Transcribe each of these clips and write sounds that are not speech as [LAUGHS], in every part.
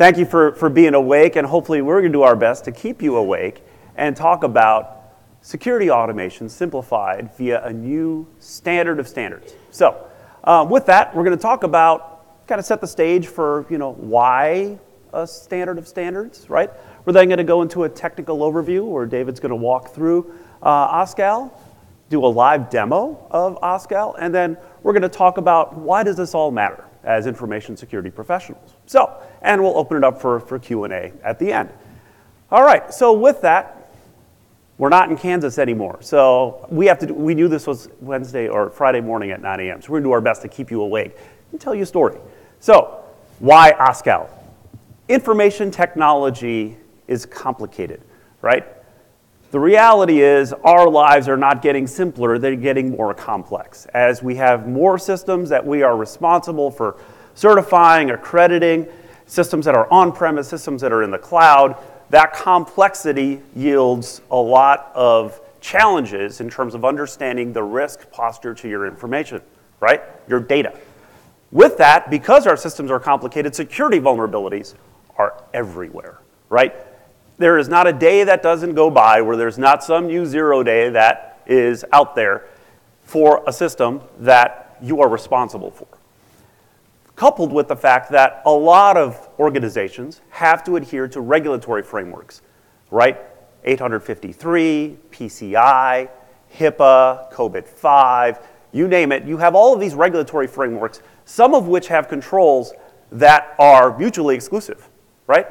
Thank you for, for being awake, and hopefully, we're going to do our best to keep you awake and talk about security automation simplified via a new standard of standards. So, um, with that, we're going to talk about kind of set the stage for you know why a standard of standards, right? We're then going to go into a technical overview where David's going to walk through uh, OSCAL, do a live demo of OSCAL, and then we're going to talk about why does this all matter as information security professionals. So, and we'll open it up for, for Q&A at the end. All right, so with that, we're not in Kansas anymore. So we have to, do, we knew this was Wednesday or Friday morning at 9 a.m. So we're gonna do our best to keep you awake and tell you a story. So why OSCAL? Information technology is complicated, right? The reality is, our lives are not getting simpler, they're getting more complex. As we have more systems that we are responsible for certifying, accrediting, systems that are on premise, systems that are in the cloud, that complexity yields a lot of challenges in terms of understanding the risk posture to your information, right? Your data. With that, because our systems are complicated, security vulnerabilities are everywhere, right? There is not a day that doesn't go by where there's not some new zero day that is out there for a system that you are responsible for. Coupled with the fact that a lot of organizations have to adhere to regulatory frameworks, right? 853, PCI, HIPAA, COBIT 5, you name it. You have all of these regulatory frameworks, some of which have controls that are mutually exclusive, right?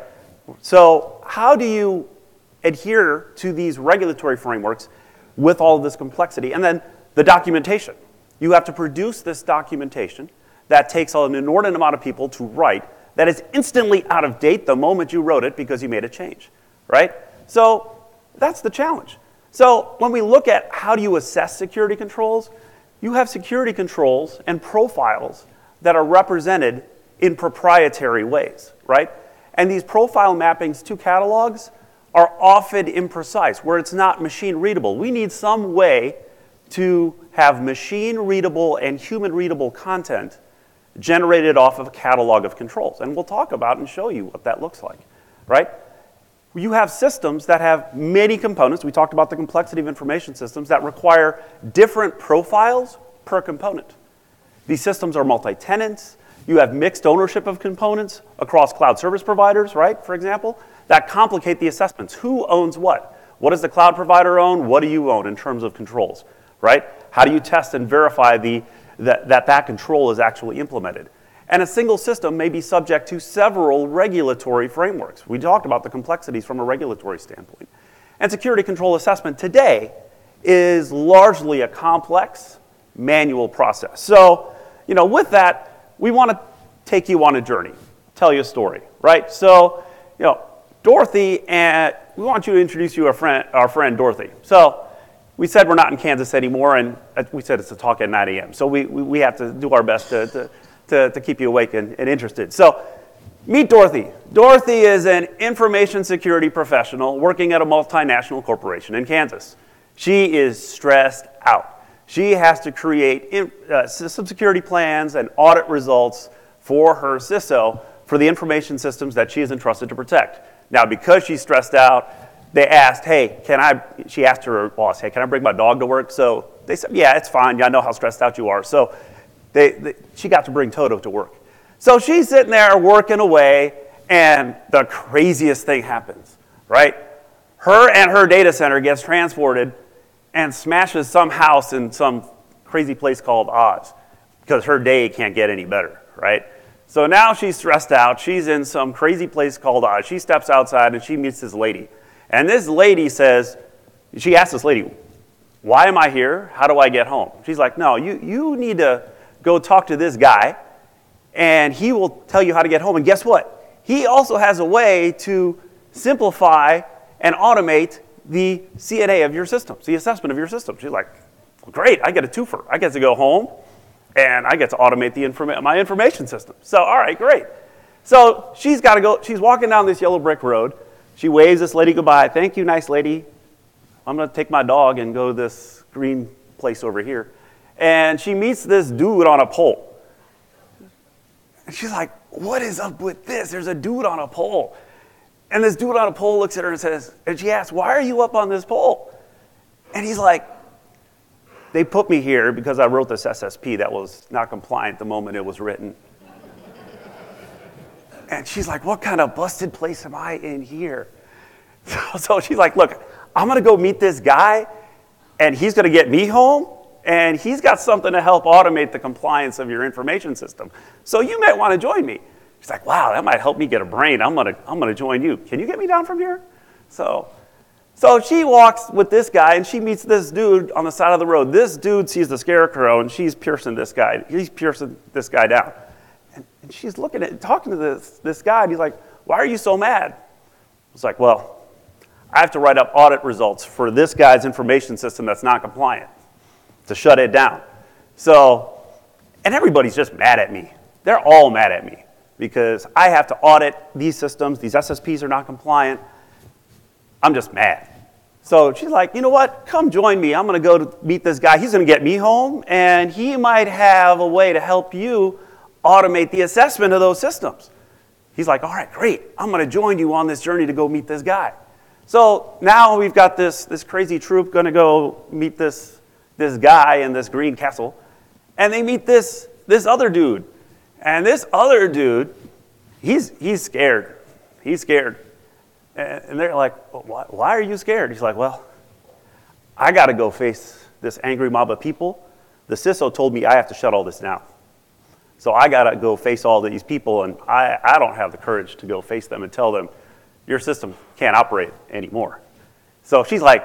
So, how do you adhere to these regulatory frameworks with all of this complexity? And then the documentation. You have to produce this documentation that takes an inordinate amount of people to write that is instantly out of date the moment you wrote it because you made a change, right? So, that's the challenge. So, when we look at how do you assess security controls, you have security controls and profiles that are represented in proprietary ways, right? And these profile mappings to catalogs are often imprecise, where it's not machine readable. We need some way to have machine readable and human readable content generated off of a catalog of controls. And we'll talk about and show you what that looks like, right? You have systems that have many components. We talked about the complexity of information systems that require different profiles per component. These systems are multi tenants, you have mixed ownership of components across cloud service providers, right, for example, that complicate the assessments. Who owns what? What does the cloud provider own? What do you own in terms of controls, right? How do you test and verify the, that, that that control is actually implemented? And a single system may be subject to several regulatory frameworks. We talked about the complexities from a regulatory standpoint. And security control assessment today is largely a complex manual process. So, you know, with that, we want to take you on a journey, tell you a story, right? So, you know, Dorothy, and we want you to introduce you our friend, our friend Dorothy. So, we said we're not in Kansas anymore, and we said it's a talk at 9 a.m. So we, we, we have to do our best to, to, to, to keep you awake and, and interested. So meet Dorothy. Dorothy is an information security professional working at a multinational corporation in Kansas. She is stressed out. She has to create uh, system security plans and audit results for her CISO for the information systems that she is entrusted to protect. Now, because she's stressed out, they asked, hey, can I, she asked her boss, hey, can I bring my dog to work? So they said, yeah, it's fine. I know how stressed out you are. So they, they, she got to bring Toto to work. So she's sitting there working away, and the craziest thing happens, right? Her and her data center gets transported and smashes some house in some crazy place called Oz because her day can't get any better, right? So now she's stressed out. She's in some crazy place called Oz. She steps outside and she meets this lady. And this lady says, she asks this lady, Why am I here? How do I get home? She's like, No, you, you need to go talk to this guy and he will tell you how to get home. And guess what? He also has a way to simplify and automate the C&A of your systems, the assessment of your system. She's like, great, I get a twofer. I get to go home and I get to automate the informa- my information system. So, all right, great. So she's got to go, she's walking down this yellow brick road. She waves this lady goodbye. Thank you, nice lady. I'm going to take my dog and go to this green place over here. And she meets this dude on a pole. And she's like, What is up with this? There's a dude on a pole. And this dude on a pole looks at her and says, And she asks, Why are you up on this pole? And he's like, They put me here because I wrote this SSP that was not compliant the moment it was written. And she's like, What kind of busted place am I in here? [LAUGHS] So, so she's like, Look, I'm going to go meet this guy, and he's going to get me home, and he's got something to help automate the compliance of your information system. So you might want to join me. She's like, Wow, that might help me get a brain. I'm going to, I'm going to join you. Can you get me down from here? So, so she walks with this guy, and she meets this dude on the side of the road. This dude sees the scarecrow, and she's piercing this guy. He's piercing this guy down. And, she's looking at, talking to this, this guy, and he's like, Why are you so mad? It's like, Well, I have to write up audit results for this guy's information system that's not compliant to shut it down. So, and everybody's just mad at me. They're all mad at me because I have to audit these systems. These SSPs are not compliant. I'm just mad. So she's like, you know what? Come join me. I'm going to go to meet this guy. He's going to get me home, and he might have a way to help you automate the assessment of those systems. He's like, all right, great. I'm going to join you on this journey to go meet this guy. So now we've got this, this crazy troop going to go meet this, this guy in this green castle. And they meet this, this other dude. And this other dude, he's, he's scared. He's scared. And, they're like, why, why are you scared? He's like, well, I got to go face this angry mob of people. The CISO told me I have to shut all this down. So I got to go face all these people, and I, I don't have the courage to go face them and tell them, your system can't operate anymore. So she's like,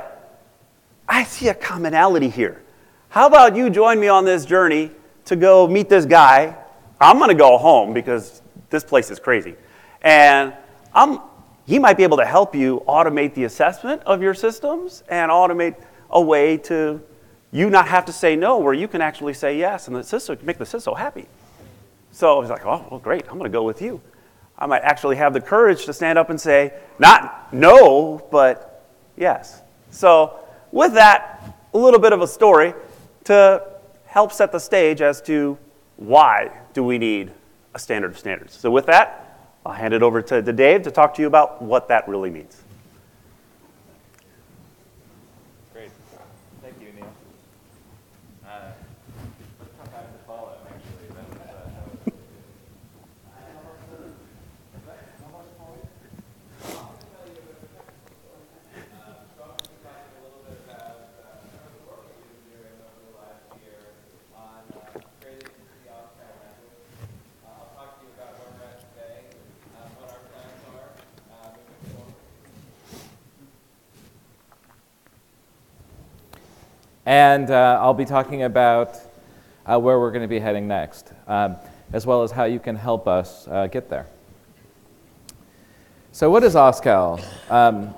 I see a commonality here. How about you join me on this journey to go meet this guy? I'm going to go home because this place is crazy. And I'm, he might be able to help you automate the assessment of your systems and automate a way to you not have to say no, where you can actually say yes, and the CISO make the CISO happy. So I was like, oh, well, great, I'm going to go with you. I might actually have the courage to stand up and say, not no, but yes. So, with that, a little bit of a story to help set the stage as to why do we need a standard of standards. So, with that, I'll hand it over to, to Dave to talk to you about what that really means. And uh, I'll be talking about uh, where we're going to be heading next, um, as well as how you can help us uh, get there. So, what is OSCAL? Um,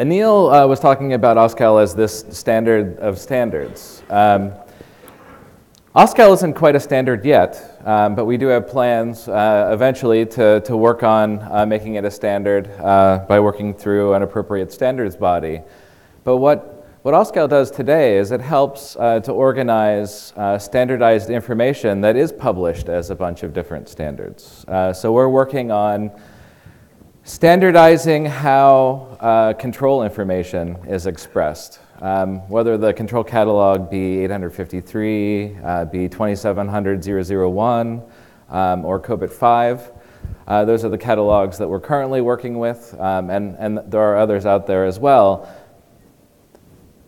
Anil uh, was talking about OSCAL as this standard of standards. Um, OSCAL isn't quite a standard yet, um, but we do have plans uh, eventually to, to work on uh, making it a standard uh, by working through an appropriate standards body. But what what OSCAL does today is it helps uh, to organize uh, standardized information that is published as a bunch of different standards. Uh, so we're working on standardizing how uh, control information is expressed. Um, whether the control catalog be 853, uh, be 2700001, um, or COBIT 5. Uh, those are the catalogs that we're currently working with, um, and, and there are others out there as well.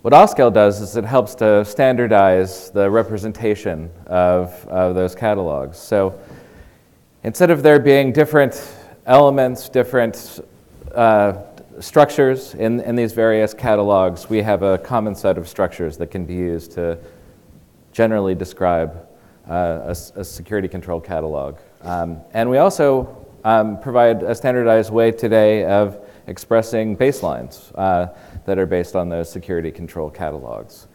What OSCAL does is it helps to standardize the representation of, of those catalogs. So instead of there being different elements, different uh, structures in, in these various catalogs, we have a common set of structures that can be used to generally describe uh, a, a, security control catalog. Um, and we also um, provide a standardized way today of expressing baselines. Uh, that are based on those security control catalogs.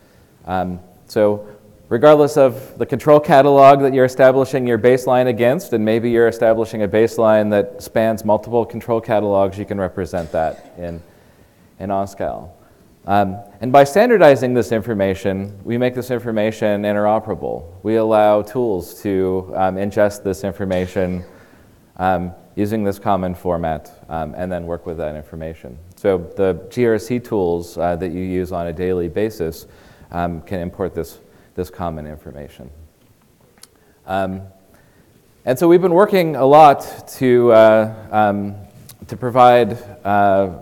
Um, so regardless of the control catalog that you're establishing your baseline against, and maybe you're establishing a baseline that spans multiple control catalogs, you can represent that in, in OSCAL. Um, and by standardizing this information, we make this information interoperable. We allow tools to um, ingest this information um, using this common format um, and then work with that information. So the GRC tools uh, that you use on a daily basis um, can import this, this common information. Um, and so we've been working a lot to, uh, to provide uh,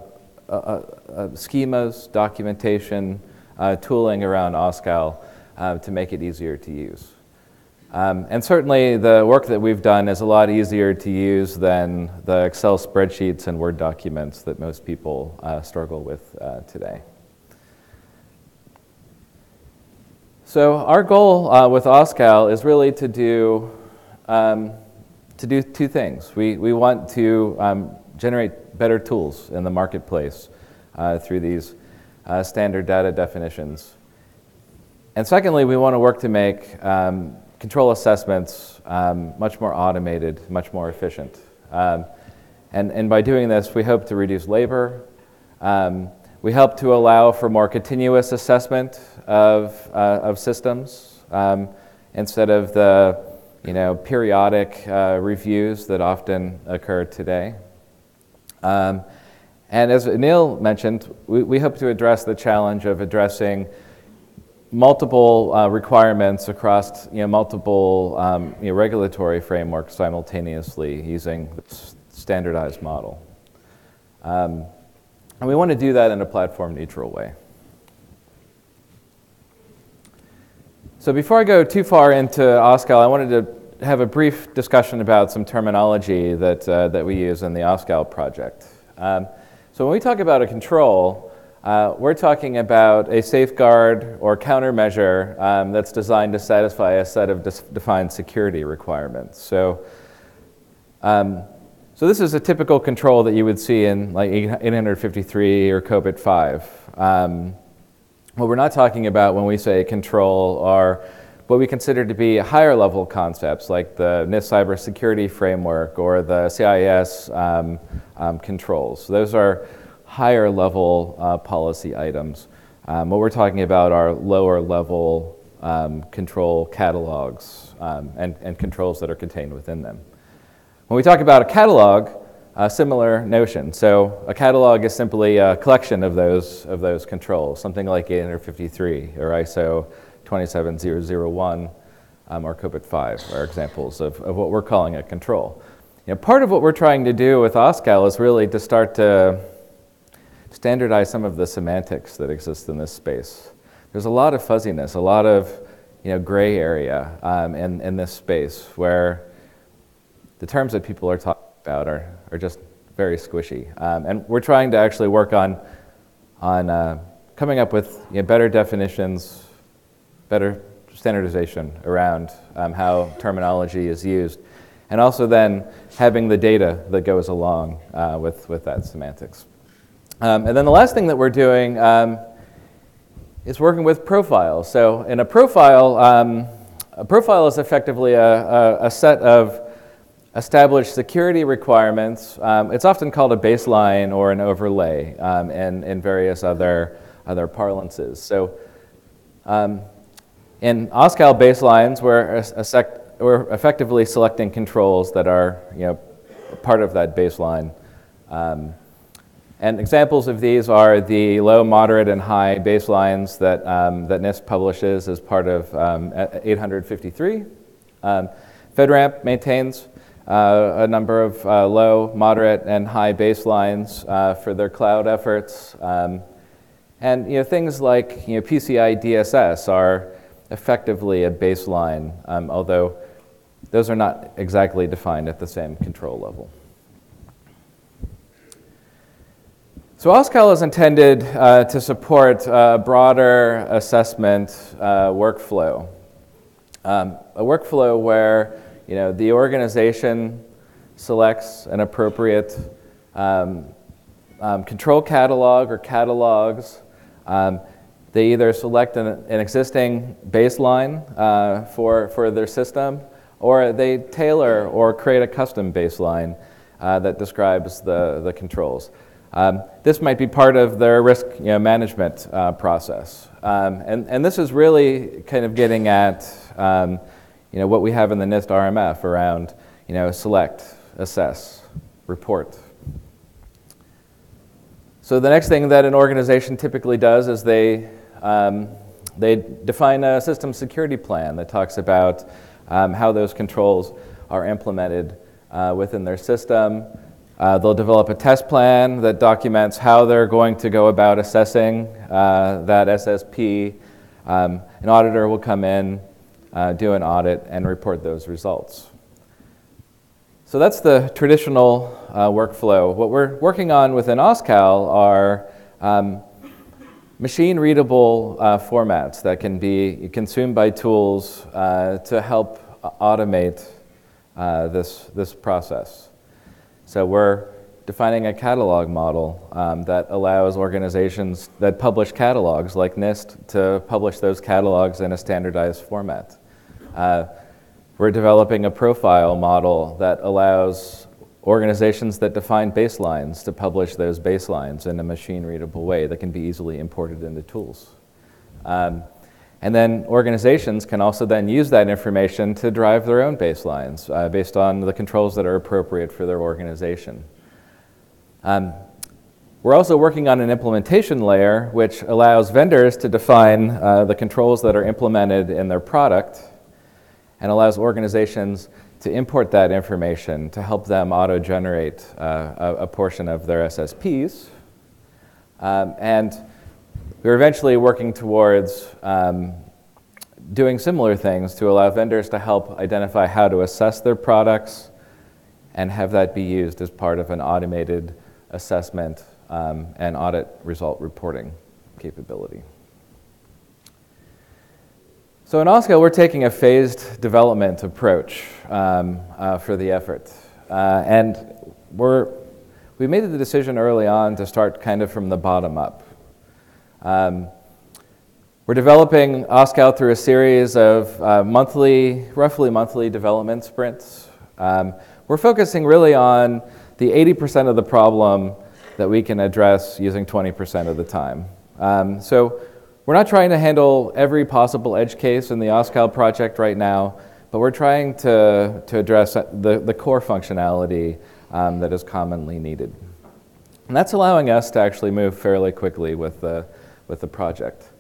uh, schemas, documentation, uh, tooling around OSCAL uh, to make it easier to use. Um, and certainly the work that we've done is a lot easier to use than the Excel spreadsheets and Word documents that most people uh, struggle with uh, today. So our goal uh, with OSCAL is really to do, um, to do two things. We, we want to um, generate better tools in the marketplace uh, through these uh, standard data definitions. And secondly, we want to work to make um, control assessments um, much more automated, much more efficient. Um, and, and by doing this, we hope to reduce labor. Um, we help to allow for more continuous assessment of, uh, of systems um, instead of the you know, periodic uh, reviews that often occur today. Um, and as Anil mentioned, we, we hope to address the challenge of addressing multiple uh, requirements across you know, multiple um, you know, regulatory frameworks simultaneously using this standardized model. Um, and we want to do that in a platform neutral way. So before I go too far into OSCAL, I wanted to have a brief discussion about some terminology that, uh, that we use in the OSCAL project. Um, so when we talk about a control, uh, we're talking about a safeguard or countermeasure um, that's designed to satisfy a set of defined security requirements. So, um, so this is a typical control that you would see in like 853 or COBIT 5. Um, what we're not talking about when we say control are what we consider to be higher level concepts like the NIST cybersecurity framework or the CIS um, um, controls. Those are higher level uh, policy items. Um, what we're talking about are lower level um, control catalogs um, and, and controls that are contained within them. When we talk about a catalog, a similar notion. So a catalog is simply a collection of those, of those controls, something like 853 or ISO 27001 um, or COBIT 5 are examples of, of what we're calling a control. You know, part of what we're trying to do with OSCAL is really to start to standardize some of the semantics that exist in this space. There's a lot of fuzziness, a lot of you know, gray area um, in, in this space where the terms that people are talking about are, are just very squishy. Um, and we're trying to actually work on, on uh, coming up with you know, better definitions, better standardization around um, how terminology is used, and also then having the data that goes along uh, with, with that semantics. Um, and then the last thing that we're doing um, is working with profiles. So in a profile, um, a profile is effectively a, a, a, set of established security requirements. Um, it's often called a baseline or an overlay um, in, in various other, other parlances. So um, in OSCAL baselines, we're, sec- we're, effectively selecting controls that are you know, part of that baseline. Um, and examples of these are the low, moderate, and high baselines that, um, that NIST publishes as part of um, 853. Um, FedRAMP maintains uh, a number of uh, low, moderate, and high baselines uh, for their cloud efforts. Um, and you know, things like you know, PCI DSS are effectively a baseline, um, although those are not exactly defined at the same control level. So OSCAL is intended uh, to support a broader assessment uh, workflow. Um, a workflow where you know, the organization selects an appropriate um, um, control catalog or catalogs um, they either select an, an existing baseline uh, for, for their system, or they tailor or create a custom baseline uh, that describes the, the controls. Um, this might be part of their risk you know, management uh, process. Um, and, and this is really kind of getting at um, you know, what we have in the NIST RMF around you know, select, assess, report. So the next thing that an organization typically does is they, um, they define a system security plan that talks about um, how those controls are implemented uh, within their system. Uh, they'll develop a test plan that documents how they're going to go about assessing uh, that SSP. Um, an auditor will come in, uh, do an audit, and report those results. So that's the traditional uh, workflow. What we're working on within OSCAL are um, machine readable uh, formats that can be consumed by tools uh, to help automate this, this process. So we're defining a catalog model um, that allows organizations that publish catalogs like NIST to publish those catalogs in a standardized format. Uh, we're developing a profile model that allows organizations that define baselines to publish those baselines in a machine readable way that can be easily imported into tools. Um, and then organizations can also then use that information to drive their own baselines uh, based on the controls that are appropriate for their organization. Um, we're also working on an implementation layer which allows vendors to define uh, the controls that are implemented in their product and allows organizations to import that information to help them auto generate uh, a, a, portion of their SSPs. Um, and we're eventually working towards um, doing similar things to allow vendors to help identify how to assess their products and have that be used as part of an automated assessment um, and audit result reporting capability. So in OSCAL, we're taking a phased development approach um, uh, for the effort. Uh, and we're, we made the decision early on to start kind of from the bottom up. Um, we're developing OSCAL through a series of uh, monthly, roughly monthly development sprints. Um, we're focusing really on the 80% of the problem that we can address using 20% of the time. Um, so we're not trying to handle every possible edge case in the OSCAL project right now, but we're trying to, to address the, the core functionality um, that is commonly needed. And that's allowing us to actually move fairly quickly with the, with the project.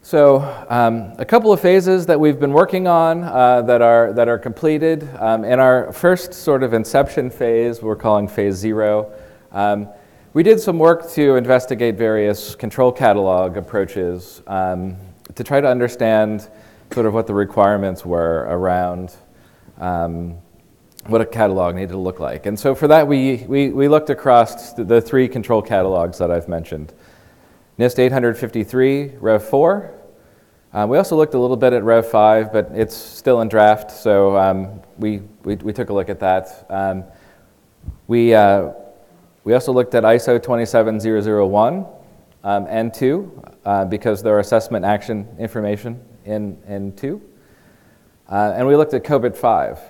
So, um, a couple of phases that we've been working on uh, that, are, that are completed. Um, in our first sort of inception phase, we're calling phase zero, um, we did some work to investigate various control catalog approaches um, to try to understand sort of what the requirements were around um, what a catalog needed to look like. And so, for that, we, we, we looked across the three control catalogs that I've mentioned. NIST 853, Rev 4. Um, we also looked a little bit at Rev 5, but it's still in draft, so um, we, we, we, took a look at that. Um, we, uh, we also looked at ISO 27001 um, and 2 uh, because there are assessment action information in, in 2. Uh, and we looked at COBIT 5.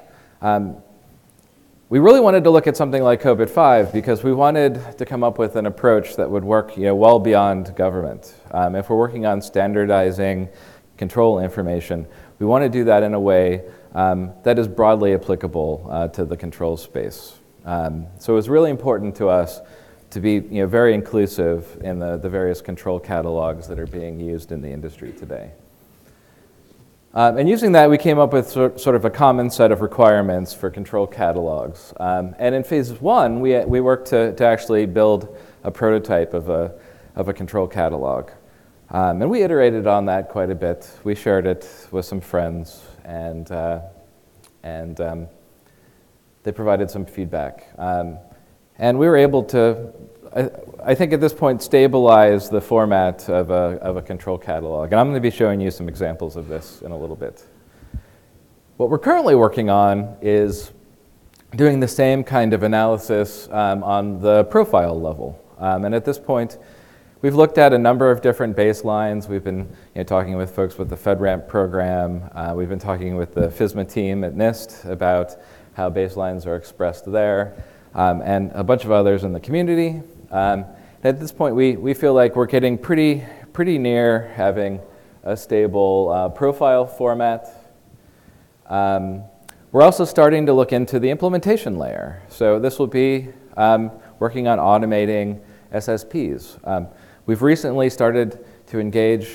We really wanted to look at something like COBIT 5 because we wanted to come up with an approach that would work you know, well beyond government. Um, if we're working on standardizing control information, we want to do that in a way um, that is broadly applicable uh, to the control space. Um, so it was really important to us to be you know, very inclusive in the, the various control catalogs that are being used in the industry today. Um, and using that, we came up with sort, of a common set of requirements for control catalogs. Um, and in phase one, we, we worked to, to actually build a prototype of a, of a control catalog. Um, and we iterated on that quite a bit. We shared it with some friends, and, uh, and um, they provided some feedback. And we were able to I, I, think at this point, stabilize the format of a, of a control catalog. And I'm going to be showing you some examples of this in a little bit. What we're currently working on is doing the same kind of analysis um, on the profile level. Um, and at this point, we've looked at a number of different baselines. We've been you know, talking with folks with the FedRAMP program. Uh, we've been talking with the FISMA team at NIST about how baselines are expressed there, um, and a bunch of others in the community. Um, at this point, we, we feel like we're getting pretty, pretty near having a stable uh, profile format. Um, we're also starting to look into the implementation layer. So this will be um, working on automating SSPs. Um, we've recently started to engage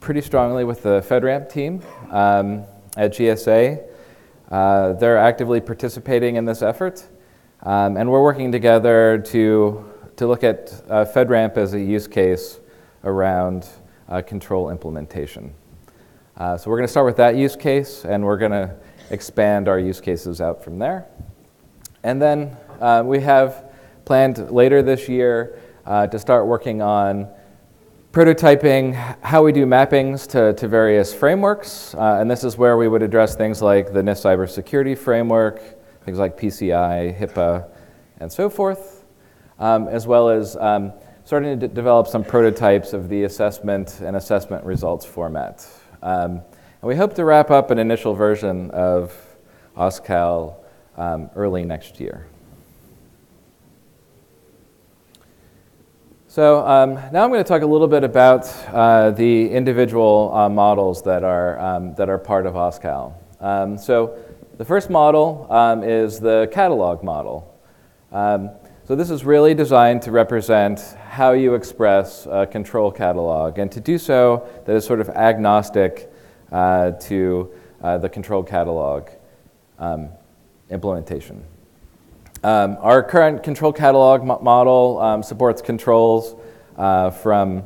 pretty strongly with the FedRAMP team um, at GSA. Uh, they're actively participating in this effort, um, and we're working together to, to look at uh, FedRAMP as a use case around uh, control implementation. Uh, so we're going to start with that use case, and we're going to expand our use cases out from there. And then uh, we have planned later this year uh, to start working on prototyping how we do mappings to, to various frameworks. Uh, and this is where we would address things like the NIST cybersecurity framework, things like PCI, HIPAA, and so forth, um, as well as um, starting to develop some prototypes of the assessment and assessment results format. Um, and we hope to wrap up an initial version of OSCAL um, early next year. So um, now I'm going to talk a little bit about uh, the individual uh, models that are, um, that are part of OSCAL. Um, so the first model um, is the catalog model. Um, so this is really designed to represent how you express a control catalog, and to do so that is sort of agnostic uh, to uh, the control catalog um, implementation. Um, our current control catalog mo model um, supports controls uh, from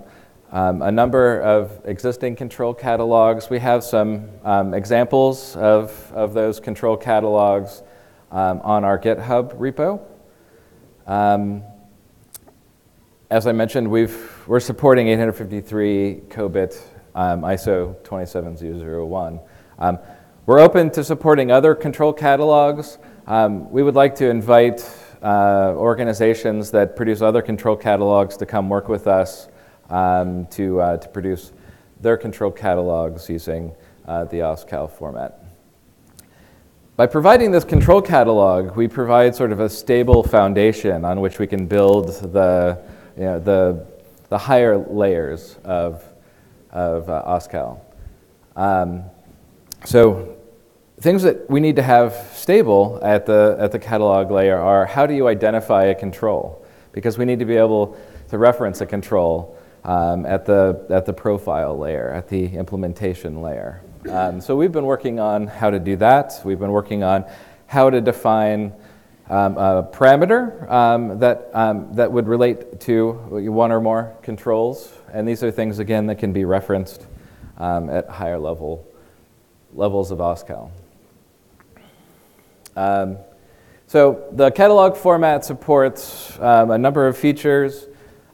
um, a number of existing control catalogs. We have some um, examples of, of those control catalogs um, on our GitHub repo. Um, as I mentioned, we've, we're supporting 853 COBIT ISO 27001. we're open to supporting other control catalogs. Um, we would like to invite uh, organizations that produce other control catalogs to come work with us um, to, uh, to produce their control catalogs using uh, the OSCAL format. By providing this control catalog, we provide sort of a stable foundation on which we can build the, you know, the, the higher layers of, of uh, OSCAL. Um, so things that we need to have stable at the, at the catalog layer are how do you identify a control? Because we need to be able to reference a control um, at, the, at the profile layer, at the implementation layer. Um, so we've been working on how to do that. We've been working on how to define um, a parameter um, that, um, that would relate to one or more controls. And these are things, again, that can be referenced um, at higher level levels of OSCAL. So the catalog format supports a number of features.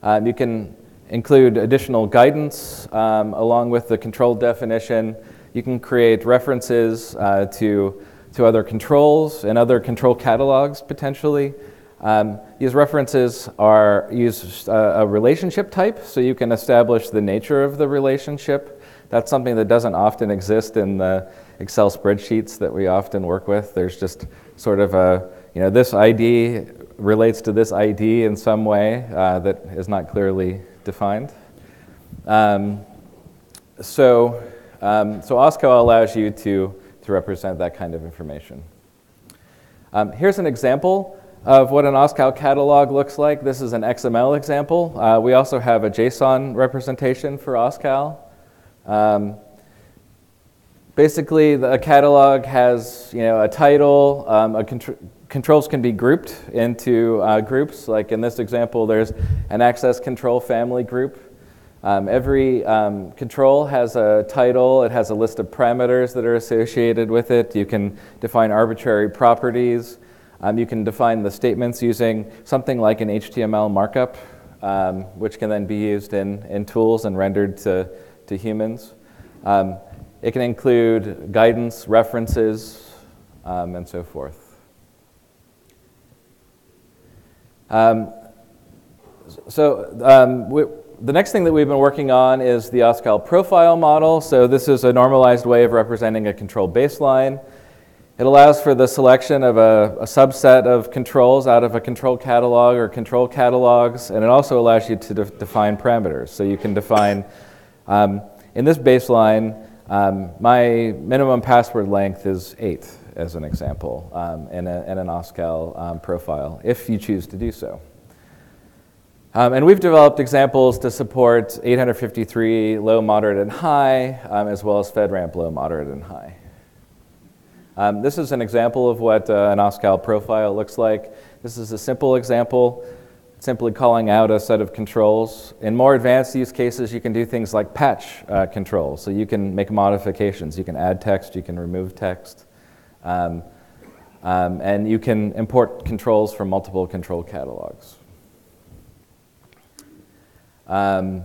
You can include additional guidance um, along with the control definition. You can create references uh, to, to other controls and other control catalogs potentially. Um, these references are use a, a relationship type, so you can establish the nature of the relationship. That's something that doesn't often exist in the Excel spreadsheets that we often work with. There's just sort of a, you know, this ID relates to this ID in some way uh, that is not clearly defined. Um, so, um, so OSCAL allows you to, to represent that kind of information. Um, here's an example of what an OSCAL catalog looks like. This is an XML example. Uh, we also have a JSON representation for OSCAL. Um, basically, the, a catalog has you know, a title. Um, a contr controls can be grouped into uh, groups. Like in this example, there's an access control family group. Um, every um, control has a title. It has a list of parameters that are associated with it. You can define arbitrary properties. Um, you can define the statements using something like an HTML markup, um, which can then be used in, in tools and rendered to, to humans. Um, it can include guidance, references, um, and so forth. Um, so um, we, the next thing that we've been working on is the OSCAL profile model. So this is a normalized way of representing a control baseline. It allows for the selection of a, a, subset of controls out of a control catalog or control catalogs, and it also allows you to de define parameters. So you can define, um, in this baseline, um, my minimum password length is 8, as an example, um, in, a, in, an OSCAL um, profile, if you choose to do so. Um, and we've developed examples to support 853 low, moderate, and high, um, as well as FedRAMP low, moderate, and high. Um, this is an example of what uh, an OSCAL profile looks like. This is a simple example, simply calling out a set of controls. In more advanced use cases, you can do things like patch uh, controls. So you can make modifications. You can add text, you can remove text. Um, um, and you can import controls from multiple control catalogs. Um,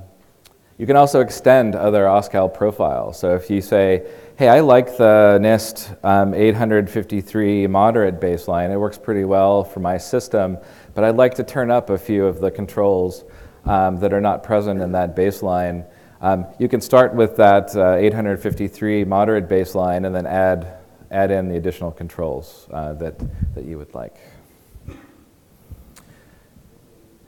you can also extend other OSCAL profiles. So if you say, hey, I like the NIST um, 853 moderate baseline, it works pretty well for my system, but I'd like to turn up a few of the controls um, that are not present in that baseline. Um, you can start with that uh, 853 moderate baseline and then add, add in the additional controls uh, that, that you would like.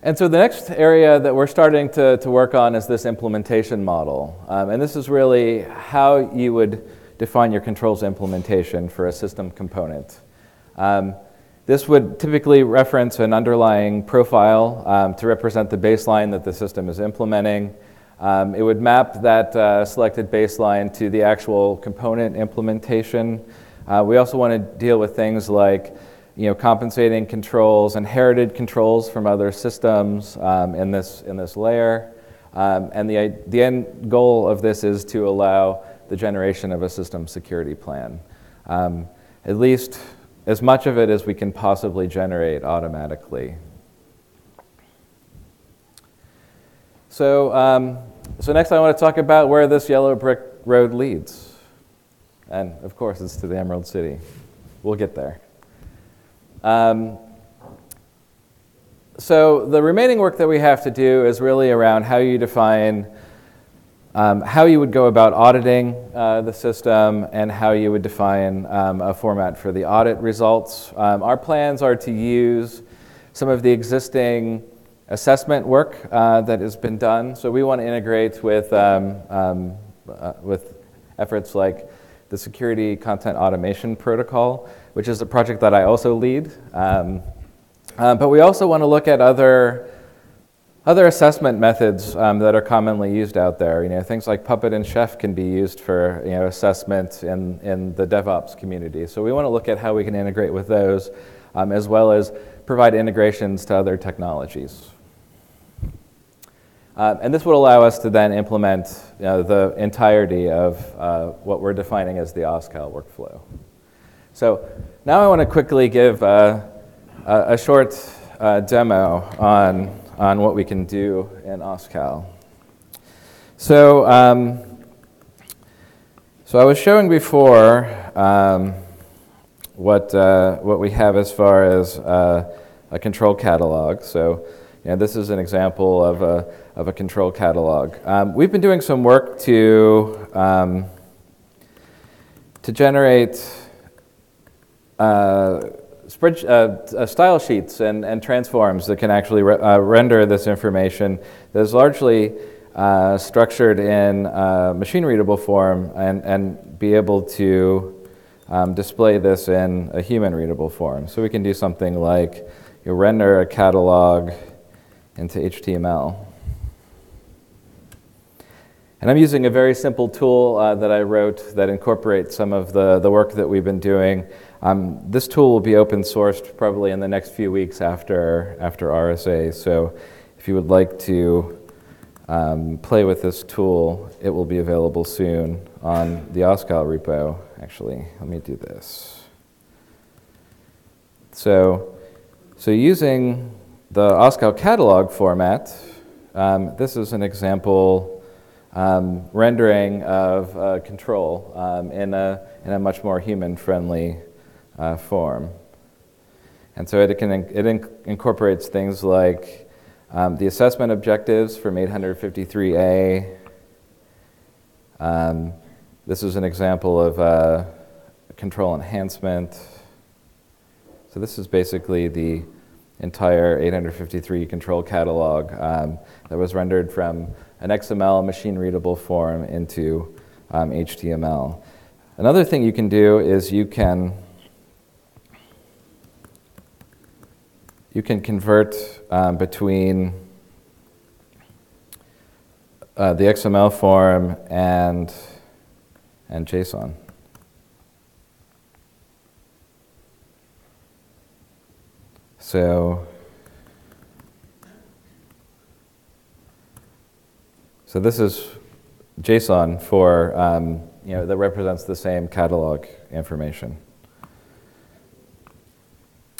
And so the next area that we're starting to, to work on is this implementation model. Um, and this is really how you would define your controls implementation for a system component. Um, this would typically reference an underlying profile um, to represent the baseline that the system is implementing. Um, it would map that uh, selected baseline to the actual component implementation. Uh, we also want to deal with things like you know, compensating controls, inherited controls from other systems um, in, this, in this layer. Um, and the, the end goal of this is to allow the generation of a system security plan. Um, at least as much of it as we can possibly generate automatically. So, um, so next I want to talk about where this yellow brick road leads. And of course, it's to the Emerald City. We'll get there. Um, so the remaining work that we have to do is really around how you define um, how you would go about auditing uh, the system and how you would define um, a format for the audit results. Um, our plans are to use some of the existing assessment work uh, that has been done. So we want to integrate with, um, um, uh, with efforts like the Security Content Automation Protocol, which is a project that I also lead. Um, uh, but we also want to look at other, other assessment methods um, that are commonly used out there. You know, things like Puppet and Chef can be used for you know, assessment in, in the DevOps community. So we want to look at how we can integrate with those, um, as well as provide integrations to other technologies. Uh, and this would allow us to then implement you know, the entirety of uh, what we're defining as the OSCAL workflow. So now I want to quickly give uh, a, a, short uh, demo on, on what we can do in OSCAL. So, um, so I was showing before um, what, uh, what we have as far as a control catalog. So know, this is an example of a, of a control catalog. Um, we've been doing some work to, um, to generate uh, spread, uh, uh, style sheets and, and transforms that can actually re uh, render this information that is largely uh, structured in machine readable form and, and be able to um, display this in a human readable form. So we can do something like you render a catalog into HTML. And I'm using a very simple tool uh, that I wrote that incorporates some of the, the work that we've been doing. Um, this tool will be open sourced probably in the next few weeks after, after RSA. So if you would like to um, play with this tool, it will be available soon on the OSCAL repo. Actually, let me do this. So, so using the OSCAL catalog format, um, this is an example um, rendering of uh, control um, in, a, in a much more human-friendly uh, form. And so it, can, it inc incorporates things like um, the assessment objectives from 853A. Um, this is an example of uh, control enhancement. So this is basically the entire 853 control catalog um, that was rendered from an XML machine readable form into um, HTML. Another thing you can do is you can you can convert um, between uh, the XML form and and JSON. So, so this is JSON for, um, you know, that represents the same catalog information.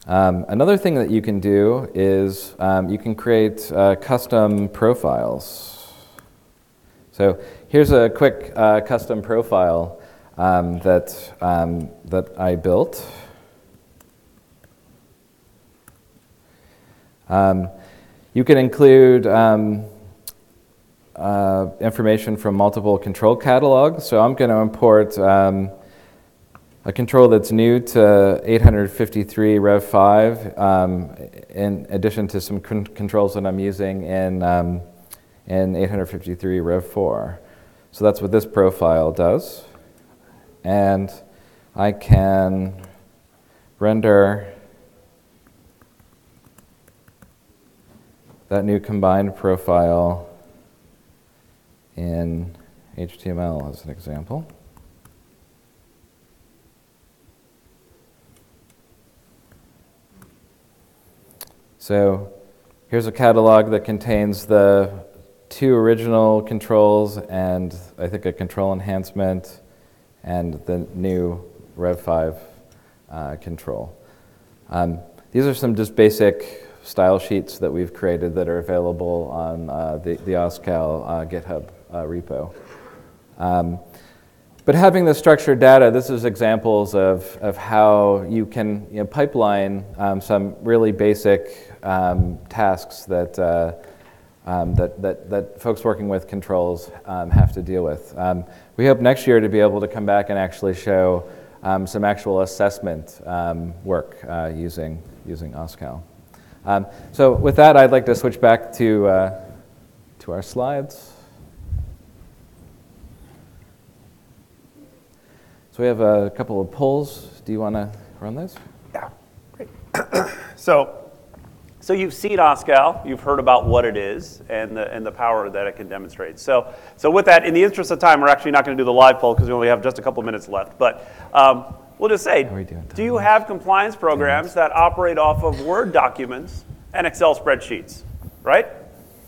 Um, another thing that you can do is um, you can create uh, custom profiles. So here's a quick uh, custom profile um, that, um, that I built. Um, you can include um, uh, information from multiple control catalogs. So I'm going to import um, a control that's new to 853 Rev 5, um, in addition to some con- controls that I'm using in, um, in 853 Rev 4. So that's what this profile does. And I can render that new combined profile in HTML as an example. So here's a catalog that contains the two original controls and I think a control enhancement and the new Rev 5 uh, control. Um, these are some just basic style sheets that we've created that are available on uh, the, the OSCAL uh, GitHub uh, repo. Um, but having the structured data, this is examples of, of how you can you know, pipeline um, some really basic um, tasks that, uh, um, that, that, that, folks working with controls um, have to deal with. Um, we hope next year to be able to come back and actually show um, some actual assessment work uh, using, using OSCAL. Um, so with that, I'd like to switch back to, uh, to our slides. So we have a couple of polls. Do you want to run those? Yeah, great. [COUGHS] so, so you've seen OSCAL, you've heard about what it is and the, and the power that it can demonstrate. So, so with that, in the interest of time, we're actually not going to do the live poll because we only have just a couple minutes left. But um, We'll just say, do you have compliance programs that operate off of Word documents and Excel spreadsheets? Right?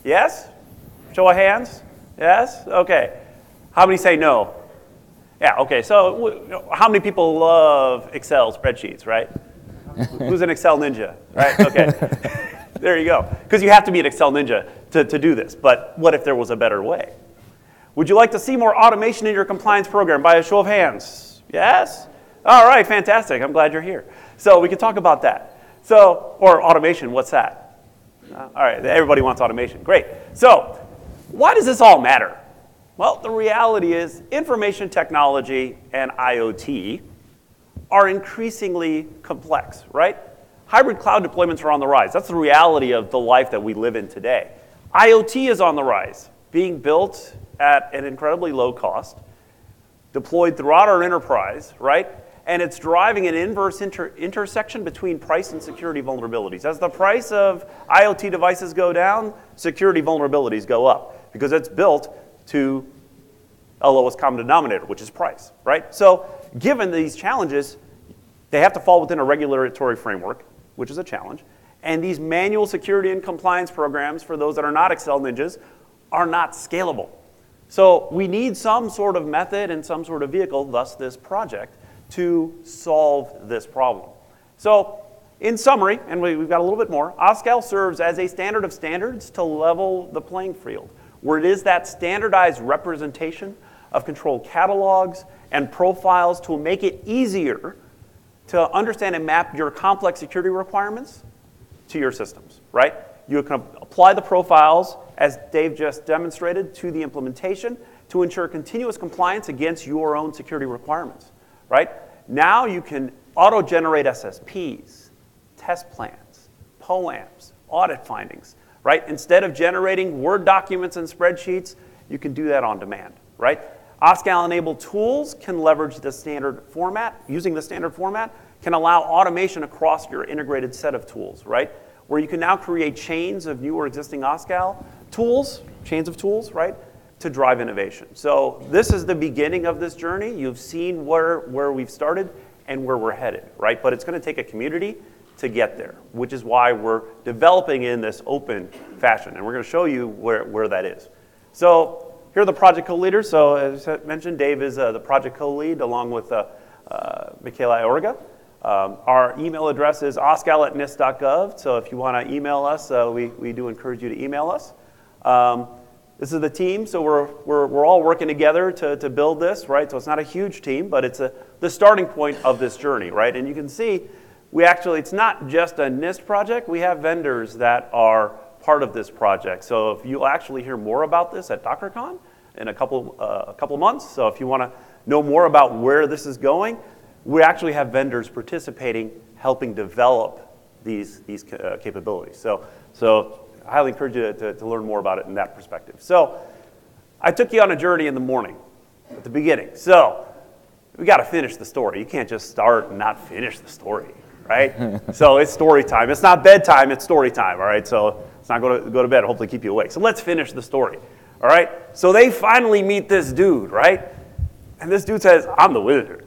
Yes? Show of hands? Yes? Okay. How many say no? Yeah, okay. So how many people love Excel spreadsheets, right? [LAUGHS] Who's an Excel ninja, right? Okay. [LAUGHS] there you go. Because you have to be an Excel ninja to, to do this. But what if there was a better way? Would you like to see more automation in your compliance program by a show of hands? Yes? All right, fantastic. I'm glad you're here. So we can talk about that. So, or automation, what's that? Uh, all right, everybody wants automation. Great. So, why does this all matter? Well, the reality is information technology and IoT are increasingly complex, right? Hybrid cloud deployments are on the rise. That's the reality of the life that we live in today. IoT is on the rise, being built at an incredibly low cost, deployed throughout our enterprise, right? And it's driving an inverse inter- intersection between price and security vulnerabilities. As the price of IoT devices go down, security vulnerabilities go up because it's built to a lowest common denominator, which is price, right? So, given these challenges, they have to fall within a regulatory framework, which is a challenge. And these manual security and compliance programs, for those that are not Excel ninjas, are not scalable. So, we need some sort of method and some sort of vehicle, thus, this project to solve this problem. So, in summary, and we, have got a little bit more, OSCAL serves as a standard of standards to level the playing field, where it is that standardized representation of control catalogs and profiles to make it easier to understand and map your complex security requirements to your systems, right? You can apply the profiles, as Dave just demonstrated, to the implementation to ensure continuous compliance against your own security requirements right? Now you can auto-generate SSPs, test plans, POAMs, audit findings, right? Instead of generating Word documents and spreadsheets, you can do that on demand, right? OSCAL-enabled tools can leverage the standard format. Using the standard format can allow automation across your integrated set of tools, right? Where you can now create chains of new or existing OSCAL tools, chains of tools, right? To drive innovation. So this is the beginning of this journey. You've seen where, where we've started and where we're headed, right? But it's going to take a community to get there, which is why we're developing in this open fashion. And we're going to show you where, where that is. So here are the project co-leaders. So as I mentioned, Dave is uh, the project co-lead along with uh, uh, Michaela Iorga. Um, our email address is oscal at nist.gov. So if you want to email us, uh, we, we do encourage you to email us. Um, this is the team, so we're, we're, we're all working together to, to build this, right? So it's not a huge team, but it's a, the starting point of this journey, right? And you can see we actually, it's not just a NIST project, we have vendors that are part of this project. So if you'll actually hear more about this at DockerCon in a couple, uh, a couple months, so if you want to know more about where this is going, we actually have vendors participating, helping develop these, these uh, capabilities. So, so highly encourage you to, to, to learn more about it in that perspective. So I took you on a journey in the morning at the beginning. So we got to finish the story. You can't just start and not finish the story, right? [LAUGHS] so it's story time. It's not bedtime, it's story time, all right? So it's not going to go to bed, hopefully keep you awake. So let's finish the story, all right? So they finally meet this dude, right? And this dude says, I'm the wizard.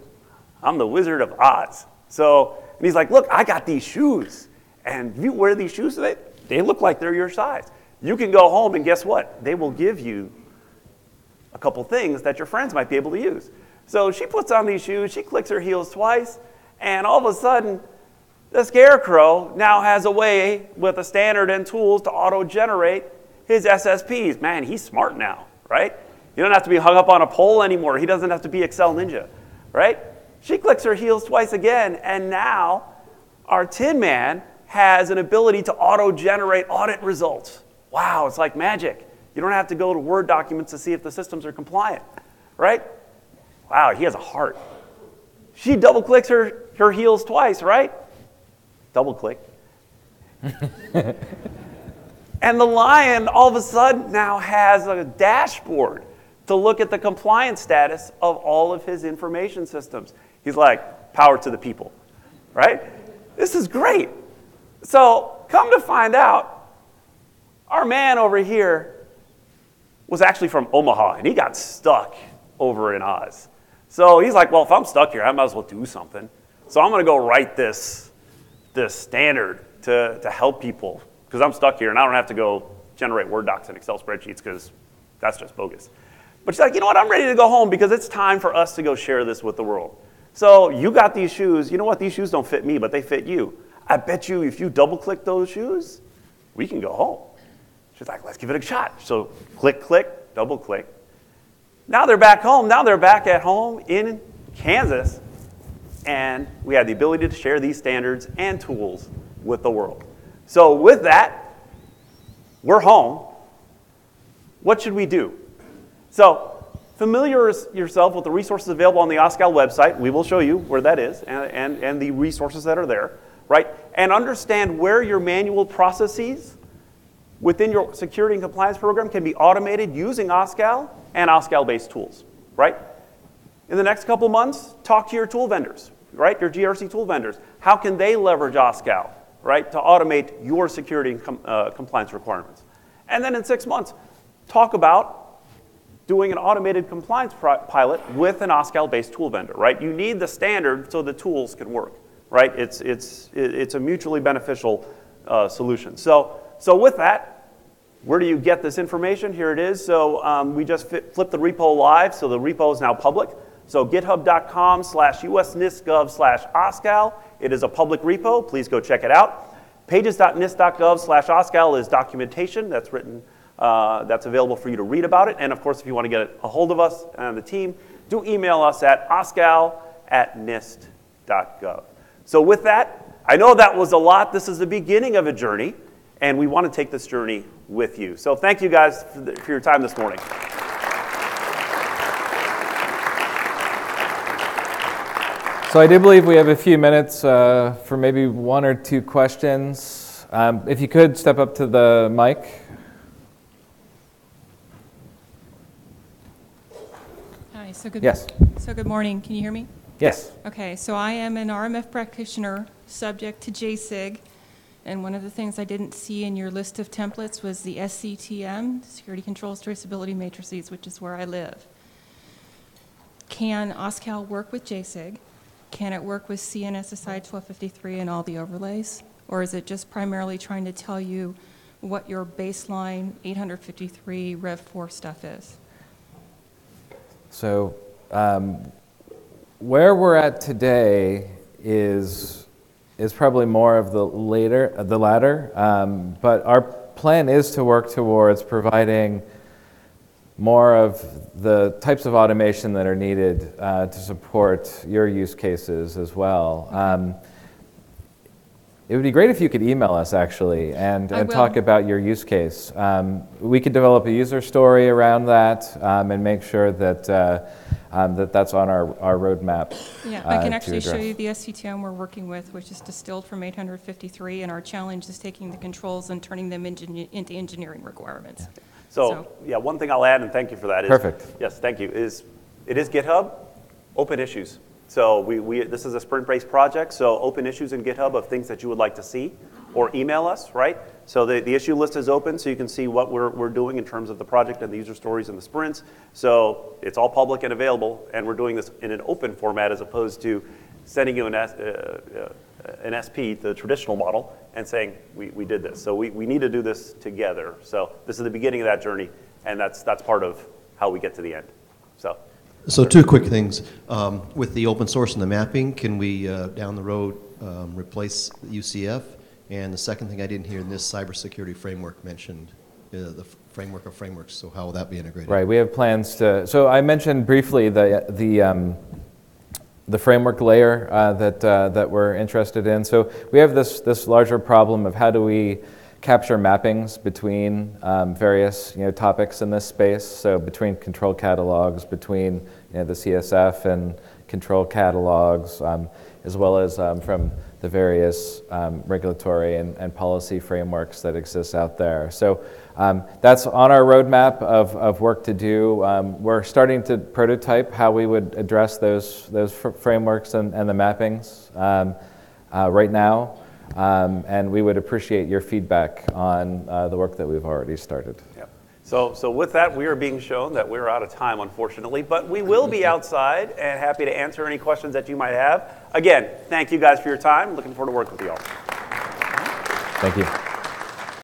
I'm the wizard of Oz. So, and he's like, look, I got these shoes. And if you wear these shoes, they, they look like they're your size. You can go home and guess what? They will give you a couple things that your friends might be able to use. So she puts on these shoes, she clicks her heels twice, and all of a sudden, the scarecrow now has a way with a standard and tools to auto generate his SSPs. Man, he's smart now, right? You don't have to be hung up on a pole anymore. He doesn't have to be Excel Ninja, right? She clicks her heels twice again, and now our Tin Man has an ability to auto generate audit results. Wow, it's like magic. You don't have to go to Word documents to see if the systems are compliant, right? Wow, he has a heart. She double clicks her, her heels twice, right? Double click. [LAUGHS] and the lion all of a sudden now has a dashboard to look at the compliance status of all of his information systems. He's like, power to the people, right? This is great. So, come to find out, our man over here was actually from Omaha and he got stuck over in Oz. So he's like, well, if I'm stuck here, I might as well do something. So I'm going to go write this, this standard to, to help people because I'm stuck here and I don't have to go generate Word docs and Excel spreadsheets because that's just bogus. But she's like, you know what? I'm ready to go home because it's time for us to go share this with the world. So you got these shoes. You know what? These shoes don't fit me, but they fit you. I bet you if you double click those shoes, we can go home. She's like, let's give it a shot. So click, click, double click. Now they're back home. Now they're back at home in Kansas. And we have the ability to share these standards and tools with the world. So, with that, we're home. What should we do? So, familiarize yourself with the resources available on the OSCAL website. We will show you where that is and, and, and the resources that are there right? And understand where your manual processes within your security and compliance program can be automated using OSCAL and OSCAL-based tools, right? In the next couple months, talk to your tool vendors, right? Your GRC tool vendors. How can they leverage OSCAL, right, to automate your security and com- uh, compliance requirements? And then in six months, talk about doing an automated compliance pilot with an OSCAL-based tool vendor, right? You need the standard so the tools can work right? It's, it's, it's a mutually beneficial uh, solution. So, so with that, where do you get this information? Here it is. So um, we just fit, flipped the repo live, so the repo is now public. So github.com slash usnistgov slash OSCAL. It is a public repo. Please go check it out. Pages.nist.gov slash OSCAL is documentation that's written, uh, that's available for you to read about it. And of course, if you want to get a hold of us and the team, do email us at oscal at nist.gov. So, with that, I know that was a lot. This is the beginning of a journey, and we want to take this journey with you. So, thank you guys for, the, for your time this morning. So So I do believe we have a few minutes uh, for maybe one or two questions. Um, if you could step up to the mic. Hi, so good. Yes. So good morning. Can you hear me? Yes. Okay, so I am an RMF practitioner subject to JSIG. And one of the things I didn't see in your list of templates was the SCTM, Security Controls Traceability Matrices, which is where I live. Can OSCAL work with JSIG? Can it work with CNSSI 1253 and all the overlays? Or is it just primarily trying to tell you what your baseline 853 Rev 4 stuff is? So um, where we're at today is is probably more of the later the latter. Um, but our plan is to work towards providing more of the types of automation that are needed uh, to support your use cases as well. Um, it would be great if you could email us actually and, and talk about your use case. Um, we could develop a user story around that um, and make sure that, uh, um, that that's on our, our roadmap. Yeah, I uh, can to actually show address. you the SCTM we're working with, which is distilled from 853, and our challenge is taking the controls and turning them engine- into engineering requirements. So, So- yeah, one thing I'll add, and thank you for that. Is, Perfect. Yes, thank you. Is it is GitHub, open issues. So we, we this is a sprint-based project. So open issues in GitHub of things that you would like to see, or email us, right? So the, the issue list is open, so you can see what we're, we're doing in terms of the project and the user stories and the sprints. So it's all public and available, and we're doing this in an open format as opposed to sending you an, uh, uh, an SP, the traditional model, and saying, we, we did this. So we, we need to do this together. So this is the beginning of that journey, and that's, that's part of how we get to the end. So, So two quick things. Um, With the open source and the mapping, can we, uh, down the road, um, replace UCF? And the second thing I didn't hear in this cybersecurity framework mentioned, uh, the framework of frameworks, so how will that be integrated? Right, we have plans to, so I mentioned briefly the, the, um, the framework layer uh, that, uh, that we're interested in. So we have this, this larger problem of how do we capture mappings between um, various you know, topics in this space, so between control catalogs, between you know, the CSF and control catalogs, um, as well as um, from the various um, regulatory and, and policy frameworks that exist out there. So um, that's on our roadmap of, of work to do. Um, we're starting to prototype how we would address those, those fr- frameworks and, and the mappings um, uh, right now. Um, and we would appreciate your feedback on uh, the work that we've already started. So, so with that, we are being shown that we're out of time, unfortunately, but we will be mm-hmm. outside and happy to answer any questions that you might have. Again, thank you guys for your time. Looking forward to working with you all. Thank you.